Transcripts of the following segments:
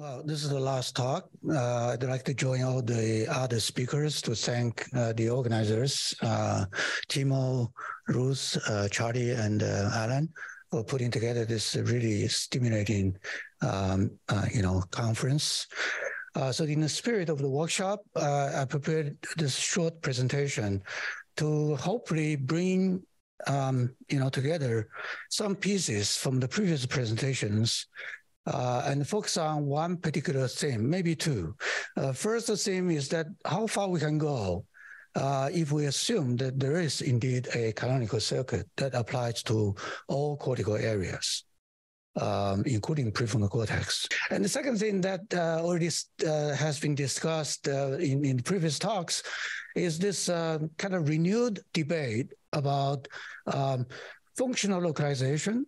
Well, this is the last talk. Uh, I'd like to join all the other speakers to thank uh, the organizers, uh, Timo, Ruth, uh, Charlie, and uh, Alan, for putting together this really stimulating, um, uh, you know, conference. so, in the spirit of the workshop, I prepared this short presentation to hopefully bring um, you know, together some pieces from the previous presentations uh, and focus on one particular theme, maybe two. Uh, first theme is that how far we can go uh, if we assume that there is indeed a canonical circuit that applies to all cortical areas. Um, including prefrontal cortex. And the second thing that uh, already uh, has been discussed uh, in, in previous talks is this kind of renewed debate about um, functional localization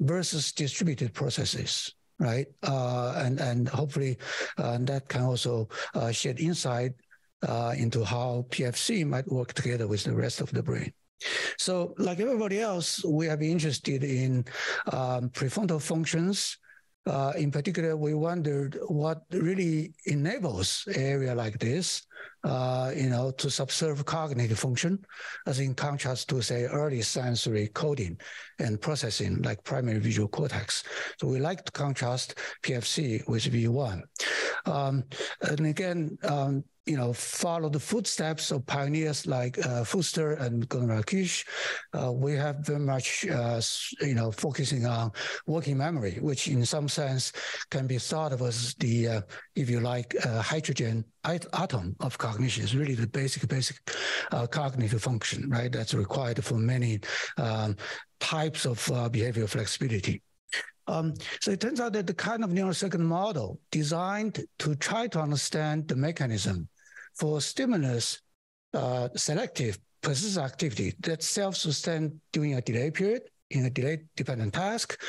versus distributed processes right? Uh, and and hopefully uh, that can also uh, shed insight uh, into how PFC might work together with the rest of the brain. So, like everybody else, we have been interested in um, prefrontal functions uh, in particular, we wondered what really enables area like this, uh, you know, to subserve cognitive function, as in contrast to say early sensory coding and processing like primary visual cortex. So we like to contrast PFC with V1. Um, and again, um, you know, follow the footsteps of pioneers like uh, Fuster and Goldman-Rakic. Uh, we have very much, uh, you know, focusing on working memory, which in some sense can be thought of as the, uh, if you like, uh, hydrogen atom of cognition. It's really the basic, basic uh, cognitive function, right? That's required for many um, types of behavioral flexibility. Um, so it turns out that the kind of neural circuit model designed to try to understand the mechanism for stimulus uh, selective persistent activity that self-sustained during a delay period in a delay dependent task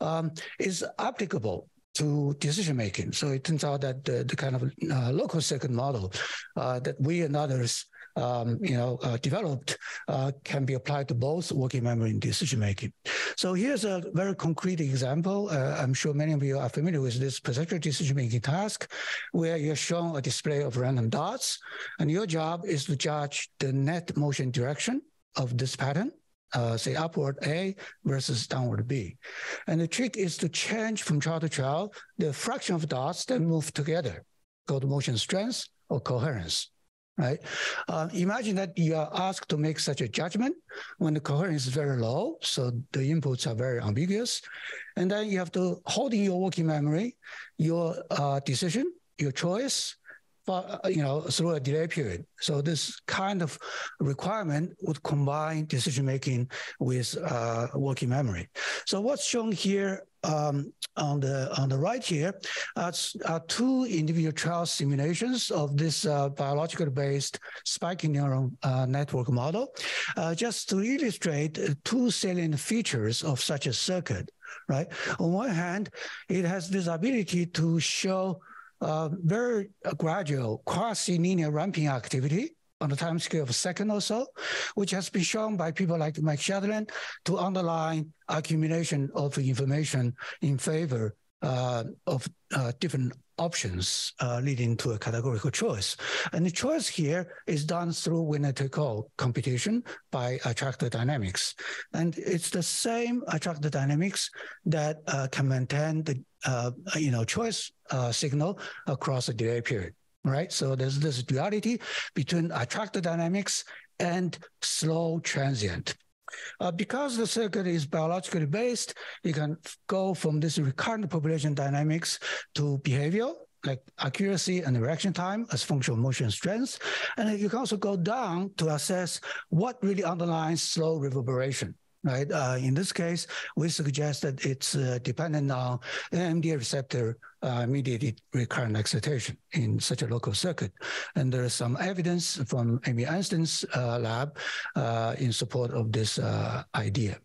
um, is applicable to decision making. So it turns out that the, the kind of uh, local circuit model uh, that we and others um, you know, uh, developed uh, can be applied to both working memory and decision making. So here's a very concrete example. Uh, I'm sure many of you are familiar with this perceptual decision making task, where you're shown a display of random dots, and your job is to judge the net motion direction of this pattern. Uh, say upward A versus downward B. And the trick is to change from child to child the fraction of dots that move together, called motion strength or coherence right? Uh, imagine that you are asked to make such a judgment when the coherence is very low, so the inputs are very ambiguous. And then you have to hold in your working memory your uh, decision, your choice, for, uh, you know, through a delay period. So this kind of requirement would combine decision making with uh, working memory. So what's shown here um, on the on the right here are, two individual trial simulations of this uh, biologically based spiking neuron uh, network model, uh, just to illustrate two salient features of such a circuit. Right. On one hand, it has this ability to show uh, very gradual quasi-linear ramping activity on the time scale of a second or so, which has been shown by people like Mike Shadlen to underline accumulation of information in favor uh, of uh, different options uh, leading to a categorical choice. And the choice here is done through winner-take-all computation by attractor dynamics. And it's the same attractor dynamics that uh, can maintain the uh, you know choice uh, signal across a delay period right? So there's this duality between attractor dynamics and slow transient. Uh, because the circuit is biologically based, you can go from this recurrent population dynamics to behavior, like accuracy and reaction time as functional motion strength. And you can also go down to assess what really underlines slow reverberation right? Uh, in this case, we suggest that it's uh, dependent on NMDA receptor uh, mediated recurrent excitation in such a local circuit. And there is some evidence from Amy Arnsten's uh, lab uh, in support of this uh, idea.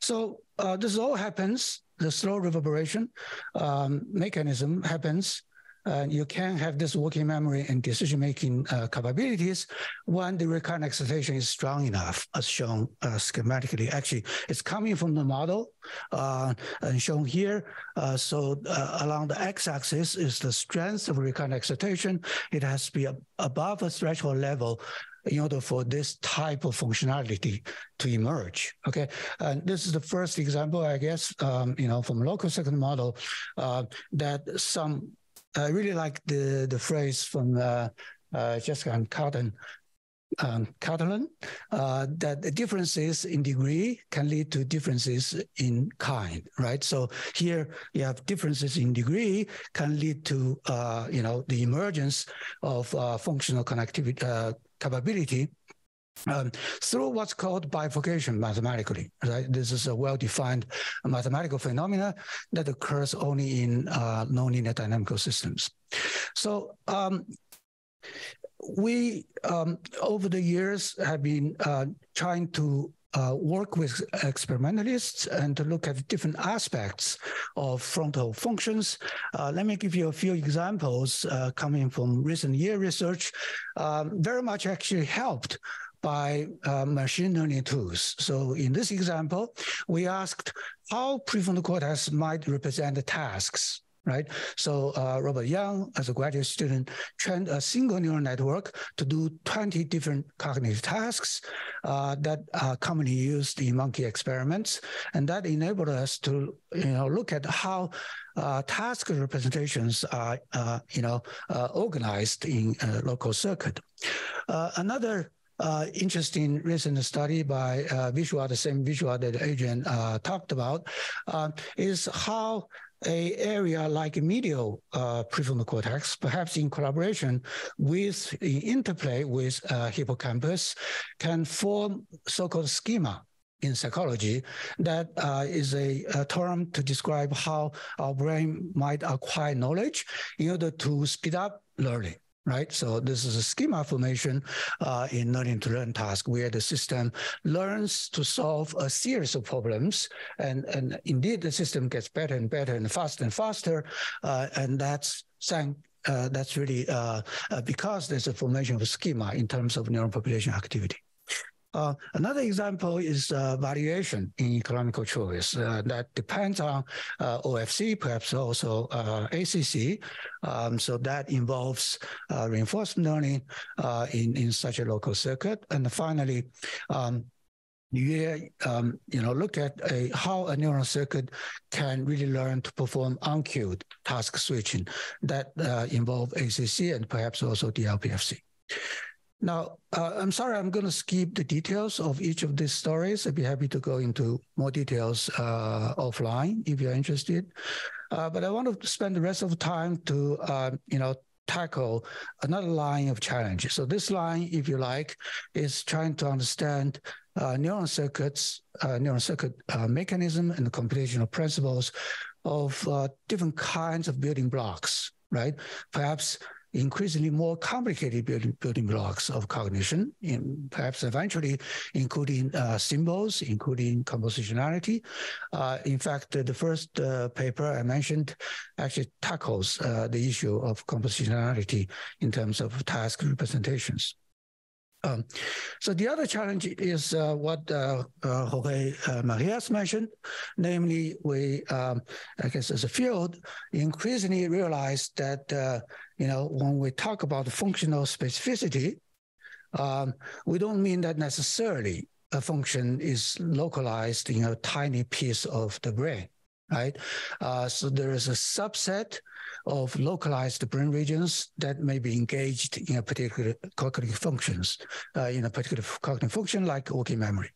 So this all happens, the slow reverberation um, mechanism happens uh, you can have this working memory and decision-making uh, capabilities when the recurrent excitation is strong enough, as shown uh, schematically. Actually, it's coming from the model uh, and shown here. Uh, so uh, along the x-axis is the strength of recurrent excitation. It has to be above a threshold level in order for this type of functionality to emerge. Okay, and this is the first example, I guess, um, you know, from local circuit model uh, that some. I really like the the phrase from uh, uh, Jessica and Carden um, Catalan, uh, that the differences in degree can lead to differences in kind, right? So here you have differences in degree can lead to, uh, you know, the emergence of uh, functional connectivity uh, capability um, through what's called bifurcation mathematically. Right? This is a well-defined mathematical phenomena that occurs only in uh, nonlinear dynamical systems. So um, we, um, over the years, have been uh, trying to uh, work with experimentalists and to look at different aspects of frontal functions. Uh, let me give you a few examples uh, coming from recent year research. Um, very much actually helped by uh, machine learning tools. So in this example, we asked how prefrontal cortex might represent tasks right? So uh, Robert Yang, as a graduate student, trained a single neural network to do 20 different cognitive tasks uh, that are commonly used in monkey experiments. And that enabled us to you know, look at how uh, task representations are uh, you know, uh, organized in local circuit. Uh, another uh, interesting recent study by uh, Vishwa, the same Vishwa that Adrian uh, talked about, is how a area like medial uh, prefrontal cortex, perhaps in collaboration with in interplay with uh, hippocampus, can form so-called schema in psychology that uh, is a, a, term to describe how our brain might acquire knowledge in order to speed up learning right? So this is a schema formation uh, in learning to learn task where the system learns to solve a series of problems. And, and indeed, the system gets better and better and faster and faster. Uh, and that's saying uh, that's really uh, uh, because there's a formation of a schema in terms of neural population activity. Uh, another example is uh, valuation in economical choice uh, that depends on uh, OFC, perhaps also uh, ACC. Um, so that involves uh, reinforcement learning in, in such a local circuit. And finally, um, you, um, you know, look at a, how a neural circuit can really learn to perform uncued task switching that involve ACC and perhaps also DLPFC. Now, uh, I'm sorry, I'm going to skip the details of each of these stories. I'd be happy to go into more details uh, offline if you're interested. Uh, but I want to spend the rest of the time to, uh, you know, tackle another line of challenge. So this line, if you like, is trying to understand uh, neural circuits, uh, neural circuit mechanism and the computational principles of different kinds of building blocks, right? Perhaps increasingly more complicated building, blocks of cognition, perhaps eventually including uh, symbols, including compositionality. Uh, in fact, the first uh, paper I mentioned actually tackles uh, the issue of compositionality in terms of task representations. Um, so the other challenge is uh, what uh, uh, Jorge uh, Mejias mentioned, namely we, um, I guess as a field, increasingly realize that, you know, when we talk about functional specificity, um, we don't mean that necessarily a function is localized in a tiny piece of the brain, right? Uh, so there is a subset of localized brain regions that may be engaged in a particular cognitive functions, uh, in a particular cognitive function like working memory.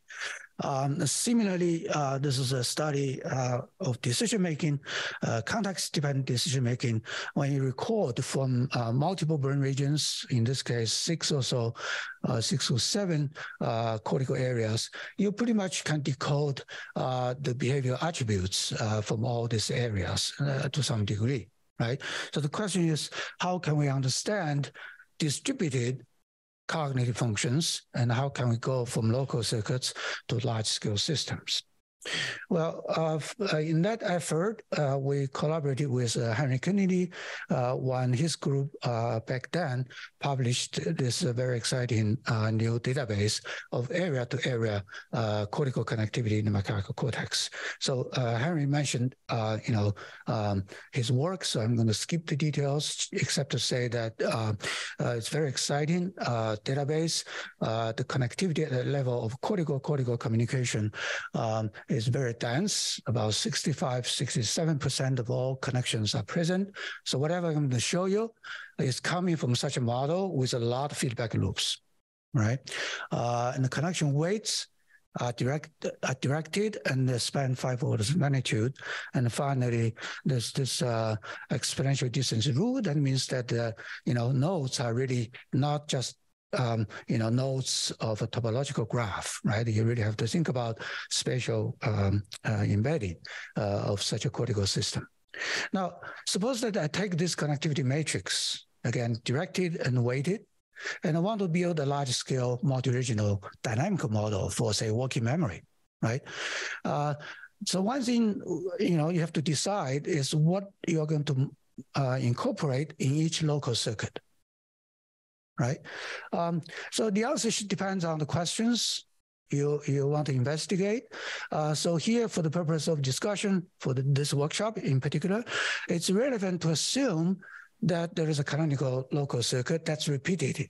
Um, similarly, uh, this is a study uh, of decision making, uh, context dependent decision making. When you record from uh, multiple brain regions, in this case, six or so, uh, six or seven uh, cortical areas, you pretty much can decode the behavioral attributes from all these areas to some degree right? So the question is, how can we understand distributed cognitive functions and how can we go from local circuits to large scale systems? Well, uh, uh, in that effort, uh, we collaborated with uh, Henry Kennedy uh, when his group uh, back then published this very exciting new database of area-to-area cortical connectivity in the macaque cortex. So Henry mentioned, you know, um, his work. So I'm going to skip the details, except to say that it's very exciting database. the connectivity at the level of cortical-cortical communication um, is very dense. About 65, 67% of all connections are present. So whatever I'm going to show you is coming from such a model with a lot of feedback loops, right? Uh, and the connection weights are, direct, are directed and they span five orders of magnitude. And finally, there's this uh, exponential distance rule. That means that, uh, you know, nodes are really not just um, you know, nodes of a topological graph, right? You really have to think about spatial um, uh, embedding uh, of such a cortical system. Now, suppose that I take this connectivity matrix, again, directed and weighted, and I want to build a large-scale multi-regional dynamical model for, say, working memory, right? Uh, so one thing, you know, you have to decide is what you're going to uh, incorporate in each local circuit right? Um, so the answer depends on the questions you, you want to investigate. Uh, so here, for the purpose of discussion, for the, this workshop in particular, it's relevant to assume that there is a canonical local circuit that's repeated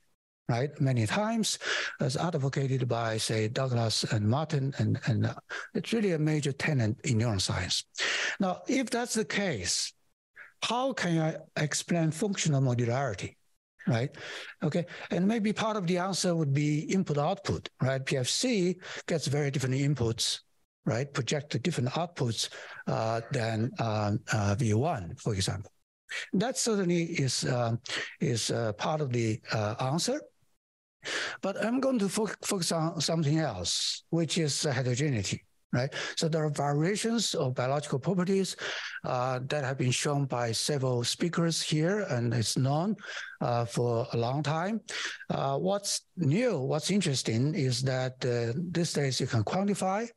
right, many times, as advocated by, say, Douglas and Martin, and, and uh, it's really a major tenet in neuroscience. Now, if that's the case, how can I explain functional modularity? Right? Okay, and maybe part of the answer would be input output, right? PFC gets very different inputs, right? Project different outputs uh, than um, uh, V1, for example. That certainly is um, is uh, part of the uh, answer. But I'm going to fo focus on something else, which is heterogeneity right? So there are variations of biological properties uh, that have been shown by several speakers here, and it's known uh, for a long time. Uh, what's new, what's interesting is that uh, these days you can quantify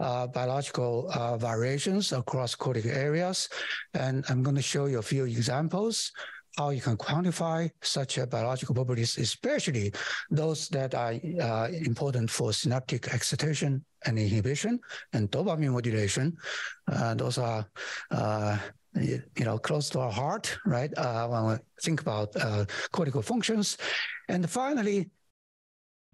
uh, biological uh, variations across cortical areas, and I'm going to show you a few examples how you can quantify such biological properties, especially those that are uh, important for synaptic excitation and inhibition and dopamine modulation. Uh, those are, uh, you know, close to our heart, right? Uh, when we think about uh, cortical functions. And finally,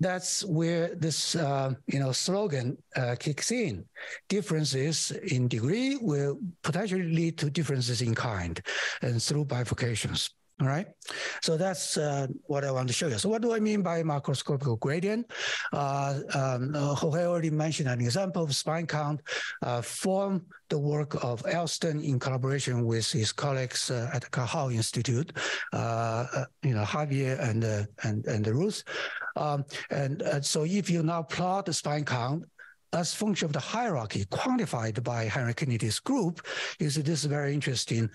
that's where this uh, you know slogan uh, kicks in. Differences in degree will potentially lead to differences in kind, and through bifurcations. All right. So that's uh, what I want to show you. So what do I mean by macroscopic gradient? Uh, um, uh, Jorge already mentioned an example of spine count uh, from the work of Elston in collaboration with his colleagues uh, at the Cajal Institute, you know, Javier and, and, and Ruth. Um, and so if you now plot the spine count as function of the hierarchy quantified by Henry Kennedy's group, you see this very interesting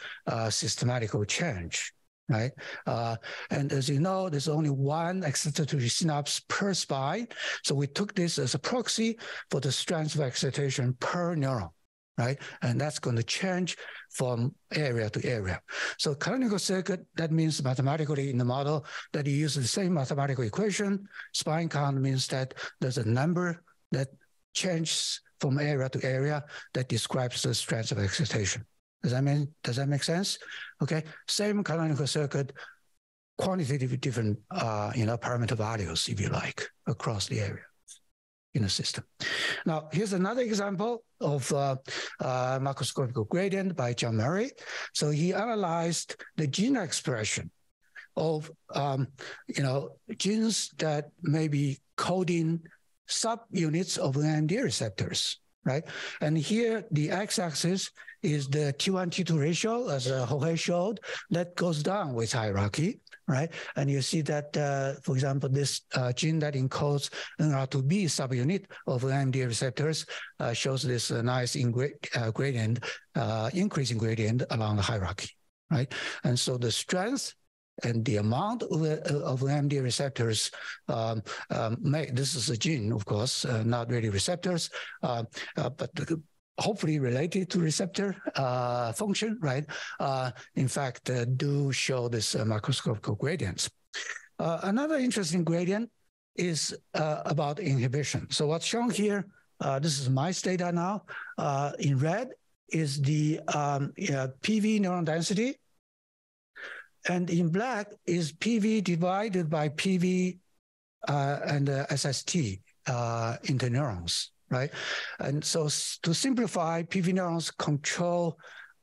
systematical change right? Uh, and as you know, there's only one excitatory synapse per spine. So we took this as a proxy for the strength of excitation per neuron, right? And that's going to change from area to area. So canonical circuit, that means mathematically in the model that you use the same mathematical equation. Spine count means that there's a number that changes from area to area that describes the strength of excitation. Does that mean does that make sense? Okay, same canonical circuit, quantitative different uh, you know parameter values, if you like, across the area in the system. Now, here's another example of uh, uh, macroscopic gradient by John Murray. So he analyzed the gene expression of um, you know genes that may be coding subunits of NMDA receptors right? And here the x-axis is the T1, T2 ratio, as uh, Jorge showed, that goes down with hierarchy, right? And you see that, uh, for example, this uh, gene that encodes NR2B subunit of NMDA receptors uh, shows this uh, nice uh, gradient, uh, increasing gradient along the hierarchy, right? And so the strength and the amount of, of NMDA receptors um, um, may, this is a gene, of course, uh, not really receptors, uh, uh, but hopefully related to receptor uh, function, right? Uh, in fact, uh, do show this uh, macroscopic gradients. Uh, another interesting gradient is uh, about inhibition. So what's shown here, this is mice data now. in red is the um, PV neuron density. And in black is PV divided by PV and SST interneurons right? And so to simplify, PV neurons control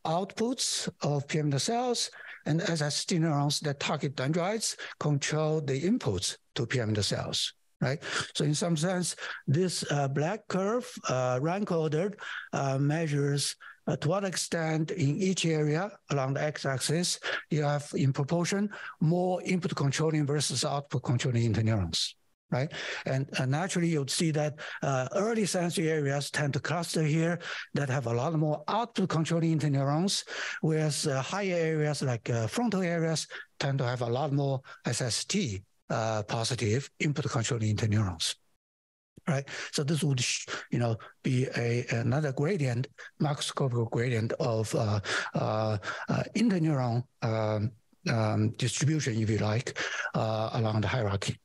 outputs of pyramidal cells, and SST neurons that target dendrites control the inputs to pyramidal cells. Right. So in some sense, this uh, black curve, uh, rank ordered, uh, measures uh, to what extent in each area along the x-axis you have in proportion more input controlling versus output controlling interneurons right? And naturally, you'll see that uh, early sensory areas tend to cluster here that have a lot more output controlling interneurons, whereas uh, higher areas like uh, frontal areas tend to have a lot more SST uh, positive input controlling interneurons. Right, so this would, you know, be a another gradient, macroscopic gradient of uh, interneuron um, um, distribution, if you like, along the hierarchy.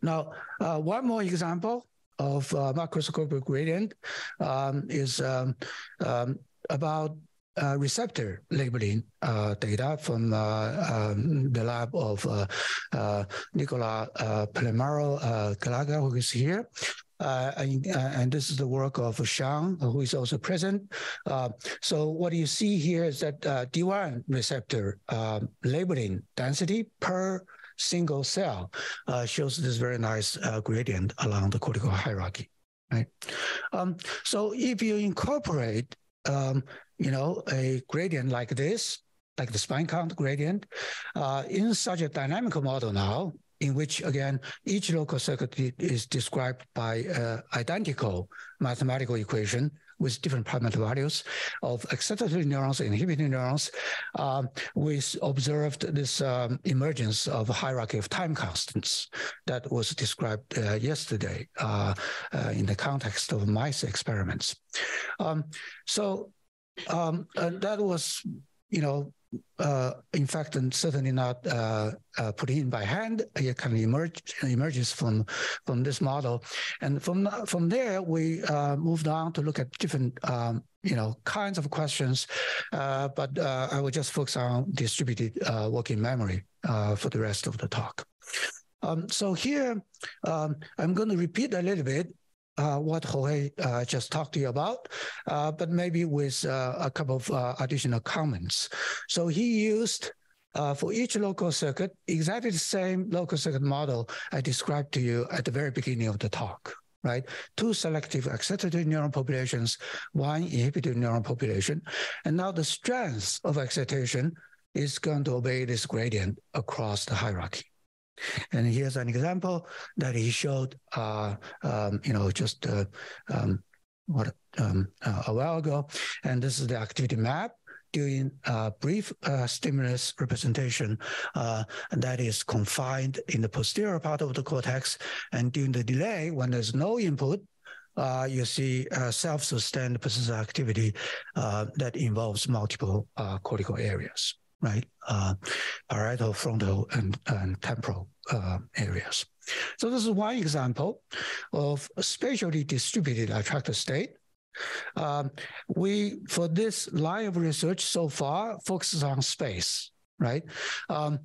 Now, uh, one more example of uh, macroscopic gradient um, is um, um, about uh, receptor labeling uh, data from uh, um, the lab of uh, Nicola uh, Palamaro Galaga, who is here. And, and, this is the work of Sean, who is also present. so what you see here is that D1 receptor labeling density per single cell uh, shows this very nice uh, gradient along the cortical hierarchy, right? Um, so if you incorporate, um, you know, a gradient like this, like the spine count gradient, uh, in such a dynamical model now, in which again each local circuit is described by uh, identical mathematical equation with different parameter values of excitatory neurons inhibitory neurons, um, we observed this um, emergence of a hierarchy of time constants that was described uh, yesterday uh, uh, in the context of mice experiments. Um, so um, that was, you know, uh, in fact, and certainly not uh, uh, put in by hand. It kind of emerge, emerges from from this model, and from from there we uh, moved on to look at different um, you know kinds of questions. Uh, but uh, I will just focus on distributed working memory for the rest of the talk. Um, so here, um, I'm going to repeat a little bit uh, what Jorge uh, just talked to you about, uh, but maybe with uh, a couple of uh, additional comments. So he used for each local circuit exactly the same local circuit model I described to you at the very beginning of the talk. Right, two selective excitatory neuron populations, one inhibitory neuron population, and now the strength of excitation is going to obey this gradient across the hierarchy. And here's an example that he showed, uh, um, you know, just uh, um, what um, uh, a while ago. And this is the activity map doing a brief uh, stimulus representation uh, that is confined in the posterior part of the cortex. And during the delay, when there's no input, uh, you see self-sustained persistent activity uh, that involves multiple uh, cortical areas right? Uh, parietal, frontal, and, and temporal uh, areas. So this is one example of spatially distributed attractor state. Um, we, for this line of research so far, focuses on space, right? Um,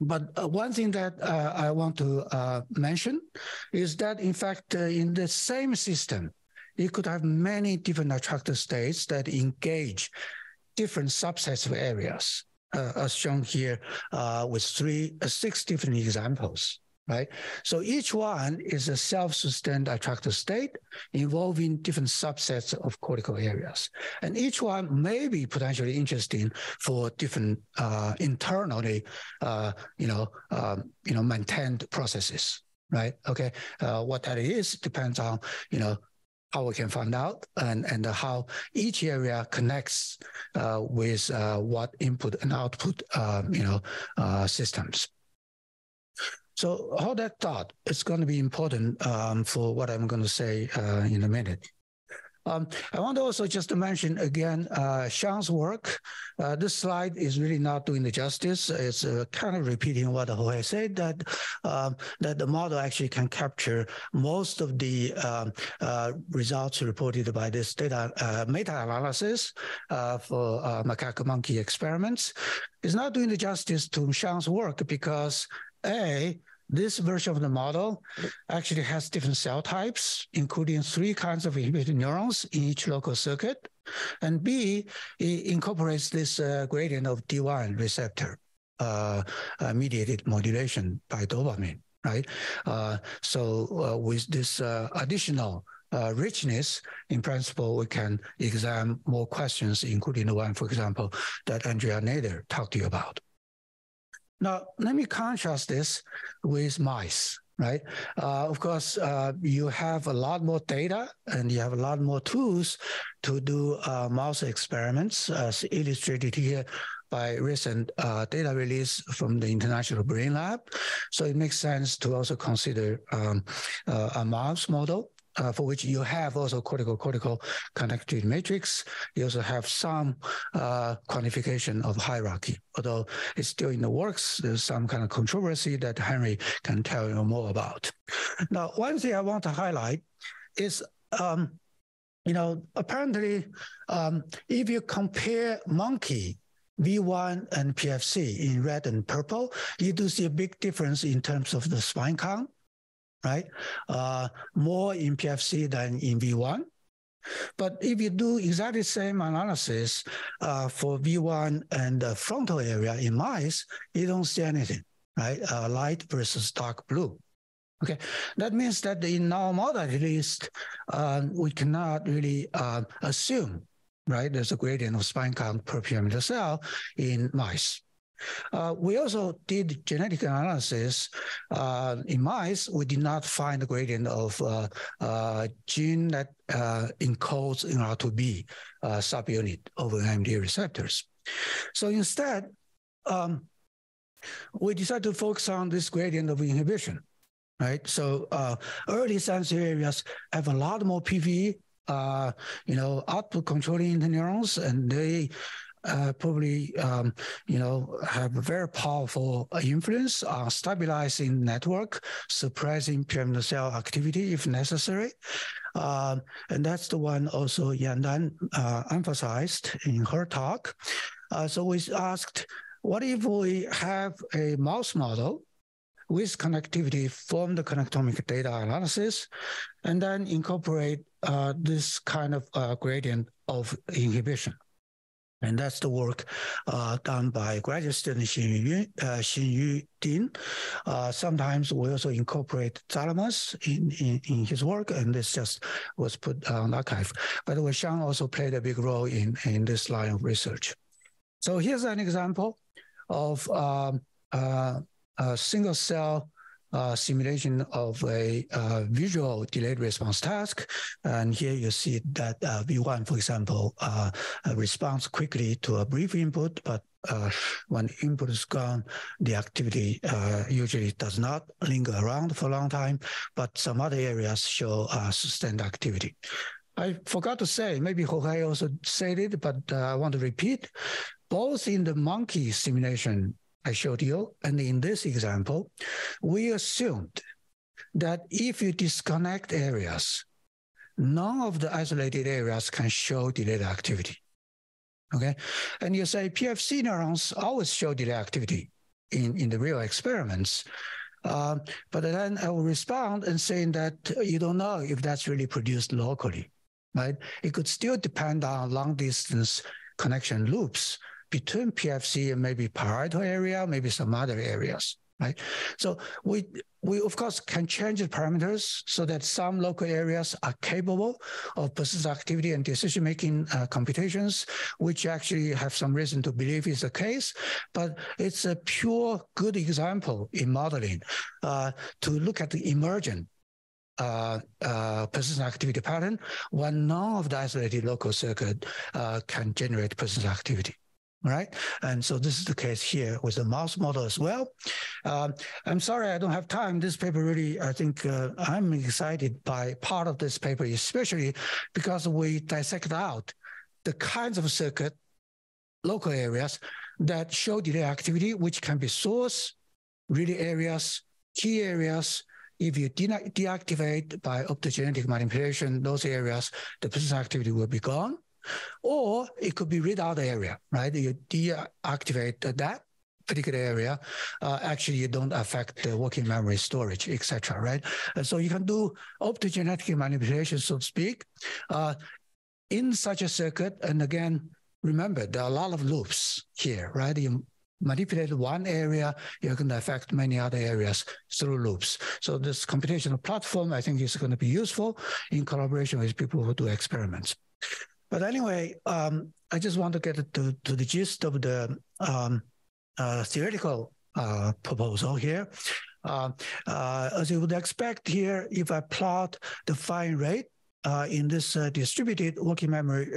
but uh, one thing that uh, I want to uh, mention is that, in fact, uh, in the same system, you could have many different attractor states that engage different subsets of areas as shown here uh, with three, uh, six different examples, right? So each one is a self-sustained attractor state involving different subsets of cortical areas. And each one may be potentially interesting for different uh, internally, uh, you know, um, you know, maintained processes, right? Okay, uh, what that is depends on, you know, how we can find out and, and how each area connects uh, with uh, what input and output uh, you know uh, systems. So all that thought is going to be important um, for what I'm going to say uh, in a minute. Um, I want to also just to mention again uh, Xiang's work. Uh, this slide is really not doing the justice. It's uh, kind of repeating what Jorge said that um, that the model actually can capture most of the um, uh, results reported by this data uh, meta-analysis uh, for macaque monkey experiments. It's not doing the justice to Xiang's work because a this version of the model actually has different cell types, including three kinds of inhibited neurons in each local circuit. And B, it incorporates this uh, gradient of D1 receptor uh, uh, mediated modulation by dopamine, right? Uh, so uh, with this uh, additional richness, in principle, we can examine more questions, including the one, for example, that Andrea Nader talked to you about. Now, let me contrast this with mice, right? Uh, of course, uh, you have a lot more data and you have a lot more tools to do uh, mouse experiments, as illustrated here by recent uh, data release from the International Brain Lab. So it makes sense to also consider um, uh, a mouse model uh, for which you have also cortical cortical connectivity matrix. You also have some uh, quantification of hierarchy, although it's still in the works. There's some kind of controversy that Henry can tell you more about. Now, one thing I want to highlight is. Um, you know, apparently, um, if you compare monkey V1 and PFC in red and purple, you do see a big difference in terms of the spine count right? Uh, more in PFC than in V1. But if you do exactly same analysis uh, for V1 and the frontal area in mice, you don't see anything, right? Uh, light versus dark blue. Okay, that means that in our model, at least, uh, we cannot really uh, assume, right? There's a gradient of spine count per pyramidal cell in mice. Uh, we also did genetic analysis uh, in mice. We did not find the gradient of uh, uh gene that uh, encodes NR2B uh, subunit of NMDA receptors. So instead, um, we decided to focus on this gradient of inhibition, right? So early sensory areas have a lot more PV uh, you know, output controlling interneurons, and they uh, probably um, you know have a very powerful influence on stabilizing network, suppressing pyramidal cell activity if necessary. Um, and that's the one also Yang Dan uh, emphasized in her talk. Uh, so we asked, what if we have a mouse model with connectivity from the connectomic data analysis, and then incorporate uh, this kind of uh, gradient of inhibition. And that's the work uh, done by graduate student Xingyu, uh, Xingyu Ding. Uh, sometimes we also incorporate thalamus in, in, in, his work, and this just was put on archive. By the way, Xiang also played a big role in, in this line of research. So here's an example of um, uh, a single cell uh, simulation of a uh, visual delayed response task. And here you see that uh, V1, for example, uh, uh, responds quickly to a brief input, but uh, when input is gone, the activity usually does not linger around for a long time, but some other areas show sustained activity. I forgot to say, maybe Jorge also said it, but I want to repeat. Both in the monkey simulation I showed you. And in this example, we assumed that if you disconnect areas, none of the isolated areas can show delayed activity. Okay. And you say PFC neurons always show delayed activity in, in the real experiments. Um, but then I will respond and saying that you don't know if that's really produced locally, right? It could still depend on long distance connection loops between PFC and maybe parietal area, maybe some other areas, right? So we we of course can change the parameters so that some local areas are capable of persistent activity and decision making uh, computations, which actually have some reason to believe is the case. But it's a pure good example in modeling uh, to look at the emergent uh, uh, persistent activity pattern when none of the isolated local circuit uh, can generate persistent activity. Right? And so this is the case here with the mouse model as well. Um, I'm sorry I don't have time. This paper really, I think uh, I'm excited by part of this paper, especially because we dissect out the kinds of circuit local areas that show delay activity, which can be source, relay areas, key areas. If you de deactivate by optogenetic manipulation, those areas, the persistent activity will be gone. Or it could be read readout area, right? You deactivate that particular area, uh, actually you don't affect the working memory storage, etc. Right? And so you can do optogenetic manipulation, so to speak, uh, in such a circuit. And again, remember there are a lot of loops here, right? You manipulate one area, you're going to affect many other areas through loops. So this computational platform, I think, is going to be useful in collaboration with people who do experiments. But anyway, um, I just want to get to, to the gist of the um, uh, theoretical uh, proposal here. Uh, uh as you would expect here, if I plot the fine rate uh, in this uh, distributed working memory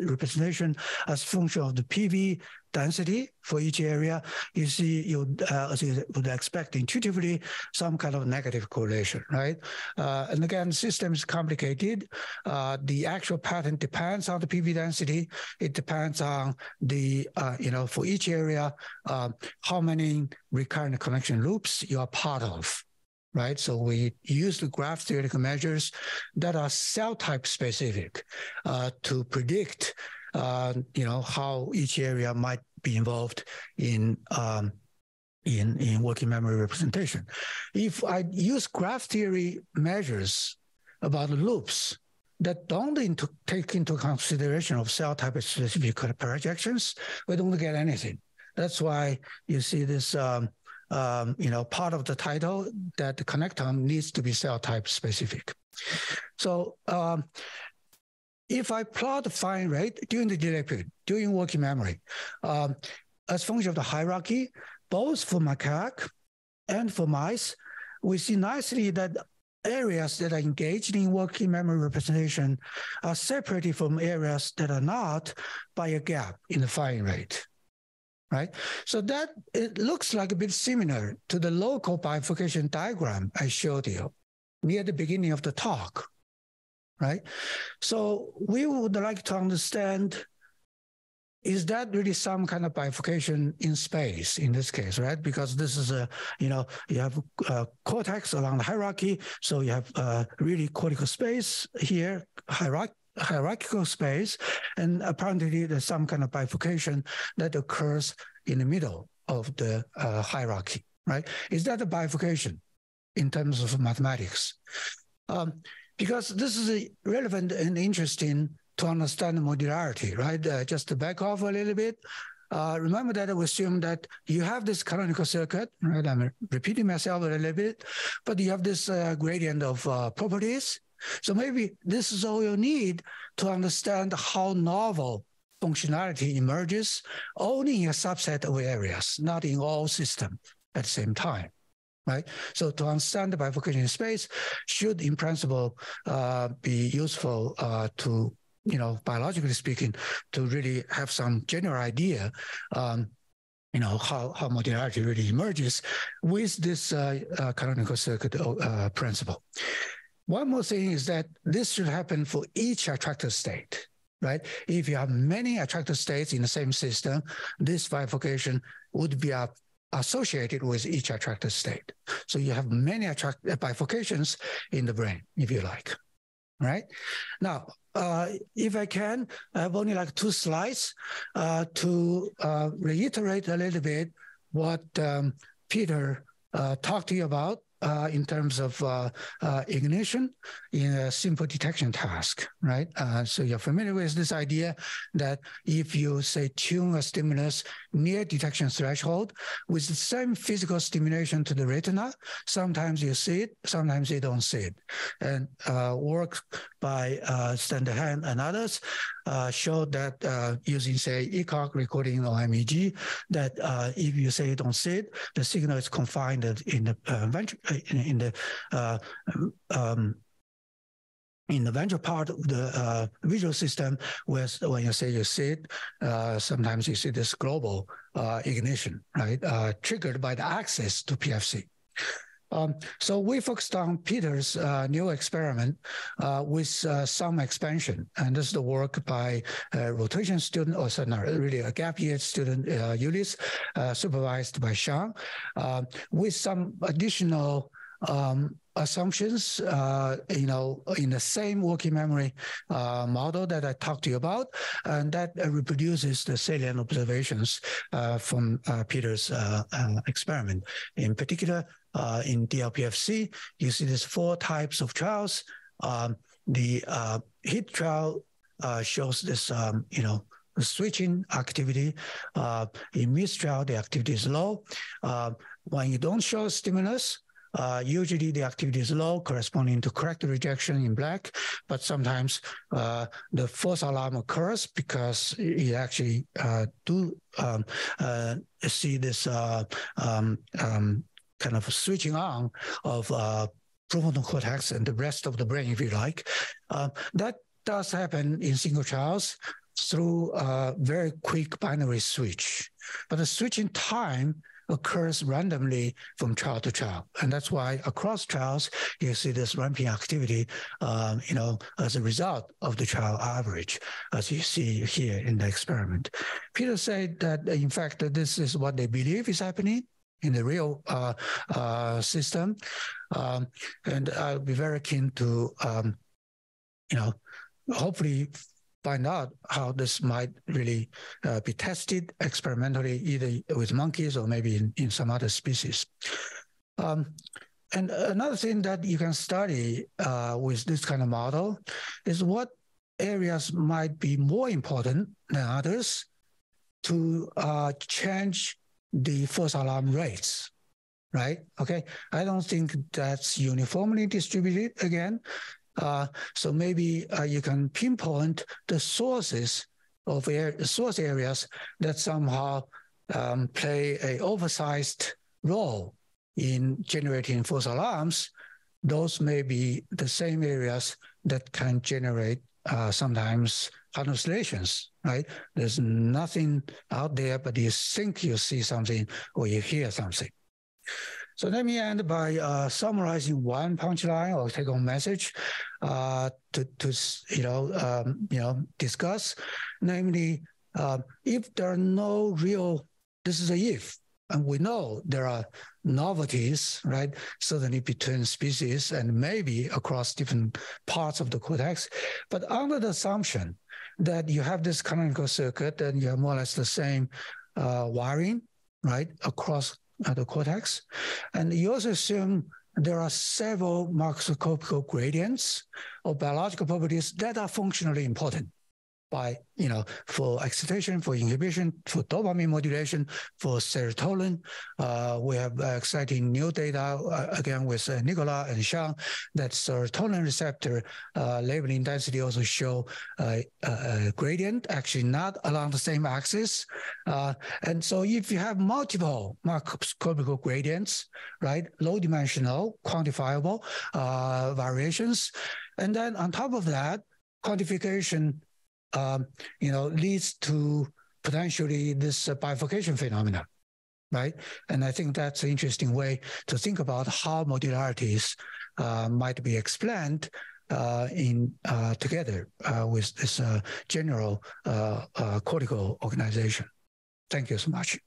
representation as function of the PV density for each area, you see you uh, as you would expect intuitively some kind of negative correlation, right? Uh, and again, system is complicated. Uh, the actual pattern depends on the PV density. It depends on the uh, you know for each area how many recurrent connection loops you are part of right? So we use the graph theoretical measures that are cell type specific uh, to predict, uh, you know, how each area might be involved in um, in in working memory representation. If I use graph theory measures about loops that don't into, take into consideration of cell type specific projections, we don't get anything. That's why you see this. Um, um, you know, part of the title that the connectome needs to be cell type specific. So um, if I plot the fine rate during the delay period, during working memory, um, as function of the hierarchy, both for macaque and for mice, we see nicely that areas that are engaged in working memory representation are separated from areas that are not by a gap in the firing rate right? So that it looks like a bit similar to the local bifurcation diagram I showed you near the beginning of the talk, right? So we would like to understand is that really some kind of bifurcation in space in this case, right? Because this is a, you know, you have a cortex along the hierarchy. So you have really cortical space here, hierarchy, hierarchical space, and apparently there's some kind of bifurcation that occurs in the middle of the uh, hierarchy, right? Is that a bifurcation in terms of mathematics? Um, because this is relevant and interesting to understand modularity, right? Uh, just to back off a little bit, uh, remember that we assume that you have this canonical circuit, right? I'm repeating myself a little bit, but you have this uh, gradient of uh, properties so maybe this is all you need to understand how novel functionality emerges only in a subset of areas, not in all systems at the same time. Right. So to understand the bifurcation space should, in principle, uh, be useful uh, to, you know, biologically speaking, to really have some general idea um, you know how, how modularity really emerges with this uh, uh, canonical circuit uh, principle. One more thing is that this should happen for each attractor state, right? If you have many attractor states in the same system, this bifurcation would be associated with each attractor state. So you have many attract bifurcations in the brain, if you like, right? Now, uh, if I can, I have only like two slides uh, to uh, reiterate a little bit what um, Peter uh, talked to you about uh, in terms of uh, uh, ignition in a simple detection task, right? Uh, so you're familiar with this idea that if you say tune a stimulus near detection threshold with the same physical stimulation to the retina, sometimes you see it, sometimes you don't see it. And uh, work by uh, Hand and others uh, showed that uh, using, say, ECOG recording or MEG, that uh, if you say you don't see it, the signal is confined in the uh, in, in the uh, um, in the ventral part of the uh, visual system, where when you say you see it, uh, sometimes you see this global uh, ignition, right, uh, triggered by the access to PFC. Um, so we focused on Peter's uh, new experiment uh, with uh, some expansion, and this is the work by a rotation student, or sorry, not really a gap year student, uh, uh, supervised by Sean, uh, with some additional um, assumptions, uh, you know, in the same working memory uh, model that I talked to you about, and that uh, reproduces the salient observations uh, from uh, Peter's uh, experiment. In particular, in DLPFC, you see these four types of trials. Um, the hit trial shows this, um, you know, switching activity. in miss trial, the activity is low. when you don't show stimulus, uh, usually the activity is low, corresponding to correct rejection in black, but sometimes uh, the false alarm occurs because you actually uh, do um, uh, see this uh, um, um, kind of switching on of uh, prefrontal cortex and the rest of the brain, if you like. that does happen in single trials through a very quick binary switch. But the switching time occurs randomly from child to child. And that's why across trials, you see this ramping activity, um, you know, as a result of the trial average, as you see here in the experiment. Peter said that, in fact, that this is what they believe is happening in the real uh, uh, system. Um, and I'll be very keen to, um, you know, hopefully find out how this might really uh, be tested experimentally, either with monkeys or maybe in, in some other species. Um, and another thing that you can study uh, with this kind of model is what areas might be more important than others to uh, change the false alarm rates right? Okay, I don't think that's uniformly distributed again, uh, so maybe uh, you can pinpoint the sources of air, source areas that somehow um, play a oversized role in generating false alarms. Those may be the same areas that can generate uh, sometimes hallucinations, right? There's nothing out there, but you think you see something or you hear something. So let me end by uh, summarizing one punchline or take-home message uh, to, to you know um, you know discuss, namely, uh, if there are no real, this is a if, and we know there are novelties, right? Certainly between species and maybe across different parts of the cortex, but under the assumption that you have this canonical circuit and you have more or less the same uh, wiring, right, across uh, the cortex. And you also assume there are several macroscopic gradients of biological properties that are functionally important by, you know, for excitation, for inhibition, for dopamine modulation, for serotonin. Uh, we have uh, exciting new data, uh, again, with uh, Nicola and Sean, that serotonin receptor uh, labeling density also show a, a, gradient, actually not along the same axis. Uh, and so if you have multiple macroscopic gradients, right, low dimensional, quantifiable variations, and then on top of that, quantification um, you know, leads to potentially this uh, bifurcation phenomenon, right? And I think that's an interesting way to think about how modularities uh, might be explained uh, in uh, together uh, with this uh, general cortical organization. Thank you so much.